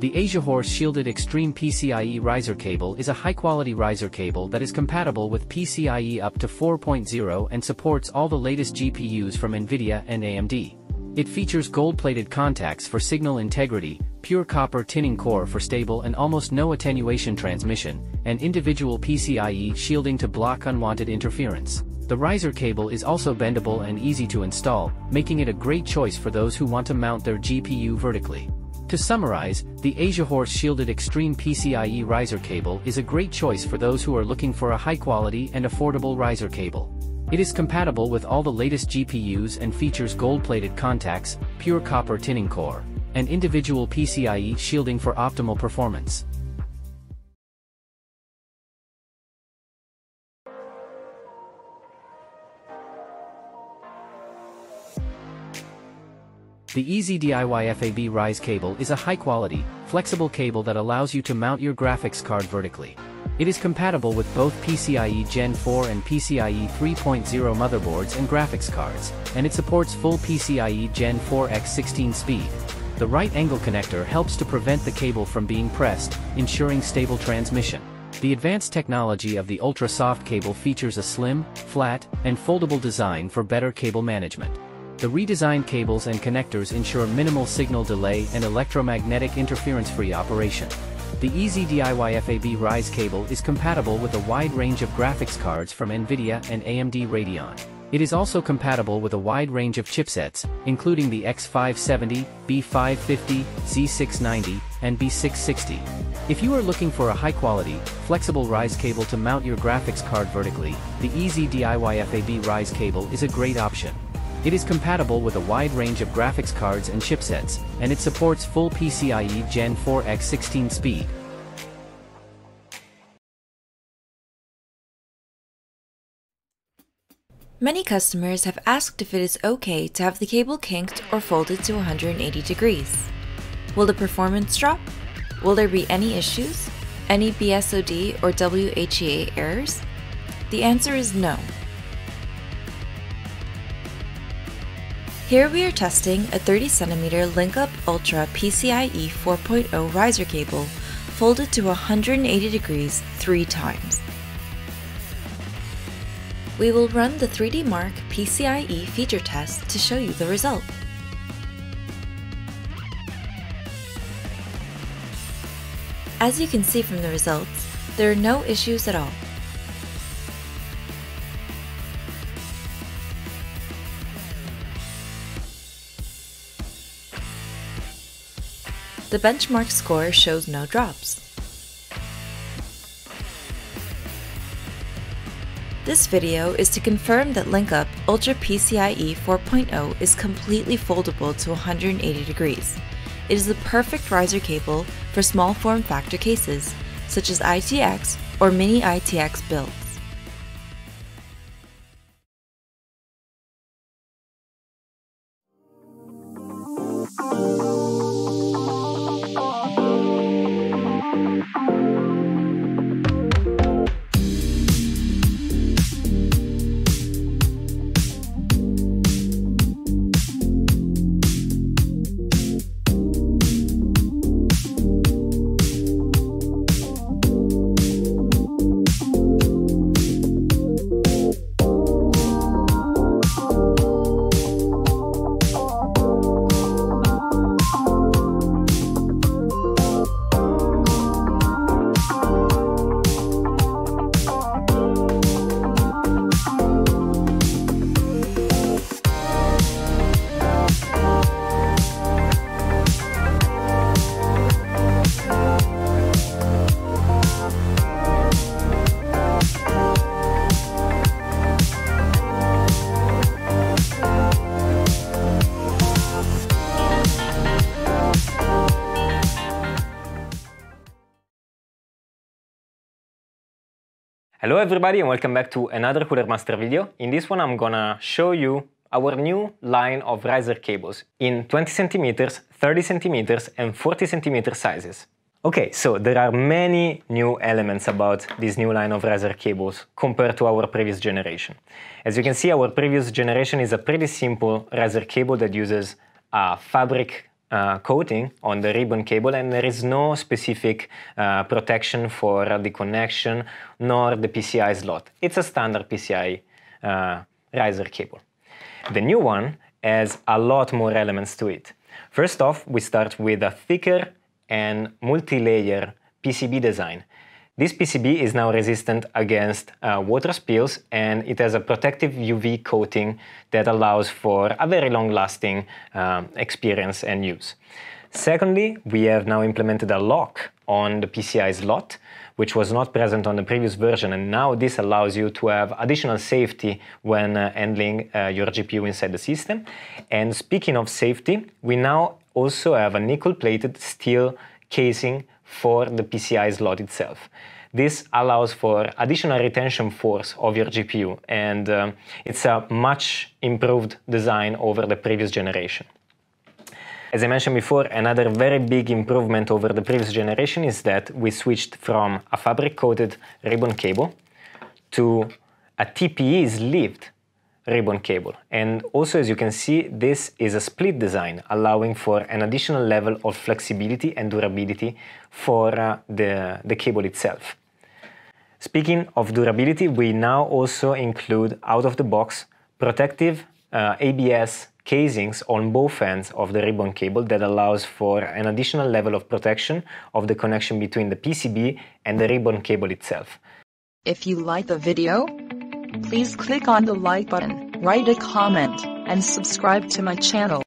The Asiahorse Shielded Extreme PCIe riser cable is a high-quality riser cable that is compatible with PCIe up to 4.0 and supports all the latest GPUs from NVIDIA and AMD. It features gold-plated contacts for signal integrity, pure copper tinning core for stable and almost no attenuation transmission, and individual PCIe shielding to block unwanted interference. The riser cable is also bendable and easy to install, making it a great choice for those who want to mount their GPU vertically. To summarize, the Asiahorse Shielded Extreme PCIe riser cable is a great choice for those who are looking for a high-quality and affordable riser cable. It is compatible with all the latest GPUs and features gold-plated contacts, pure copper tinning core, and individual PCIe shielding for optimal performance. The EZDIY-FAB Rise cable is a high-quality, flexible cable that allows you to mount your graphics card vertically. It is compatible with both PCIe Gen 4 and PCIe 3.0 motherboards and graphics cards, and it supports full PCIe Gen 4 x16 speed. The right angle connector helps to prevent the cable from being pressed, ensuring stable transmission. The advanced technology of the Ultra Soft cable features a slim, flat, and foldable design for better cable management. The redesigned cables and connectors ensure minimal signal delay and electromagnetic interference-free operation. The EZDIY-FAB Rise cable is compatible with a wide range of graphics cards from NVIDIA and AMD Radeon. It is also compatible with a wide range of chipsets, including the X570, B550, Z690, and B660. If you are looking for a high-quality, flexible Rise cable to mount your graphics card vertically, the EZDIY-FAB Rise cable is a great option. It is compatible with a wide range of graphics cards and chipsets, and it supports full PCIe Gen 4 x16 speed. Many customers have asked if it is okay to have the cable kinked or folded to 180 degrees. Will the performance drop? Will there be any issues? Any BSOD or WHEA errors? The answer is no. Here we are testing a 30cm LinkUp Ultra PCIe 4.0 riser cable folded to 180 degrees three times. We will run the 3DMark PCIe feature test to show you the result. As you can see from the results, there are no issues at all. The benchmark score shows no drops. This video is to confirm that LinkUp Ultra PCIe 4.0 is completely foldable to 180 degrees. It is the perfect riser cable for small form factor cases, such as ITX or mini ITX builds. Hello everybody and welcome back to another Cooler Master video. In this one I'm gonna show you our new line of riser cables in 20 centimeters, 30 centimeters and 40 centimeter sizes. Okay, so there are many new elements about this new line of riser cables compared to our previous generation. As you can see, our previous generation is a pretty simple riser cable that uses a fabric uh, coating on the ribbon cable and there is no specific uh, protection for the connection nor the PCI slot. It's a standard PCI uh, riser cable. The new one has a lot more elements to it. First off, we start with a thicker and multi-layer PCB design. This PCB is now resistant against uh, water spills and it has a protective UV coating that allows for a very long-lasting um, experience and use. Secondly, we have now implemented a lock on the PCI slot, which was not present on the previous version, and now this allows you to have additional safety when uh, handling uh, your GPU inside the system. And speaking of safety, we now also have a nickel-plated steel casing for the PCI slot itself. This allows for additional retention force of your GPU and um, it's a much improved design over the previous generation. As I mentioned before, another very big improvement over the previous generation is that we switched from a fabric-coated ribbon cable to a TPE sleeved ribbon cable. And also, as you can see, this is a split design, allowing for an additional level of flexibility and durability for uh, the, the cable itself. Speaking of durability, we now also include out-of-the-box protective uh, ABS casings on both ends of the ribbon cable that allows for an additional level of protection of the connection between the PCB and the ribbon cable itself. If you like the video, please click on the like button, write a comment, and subscribe to my channel.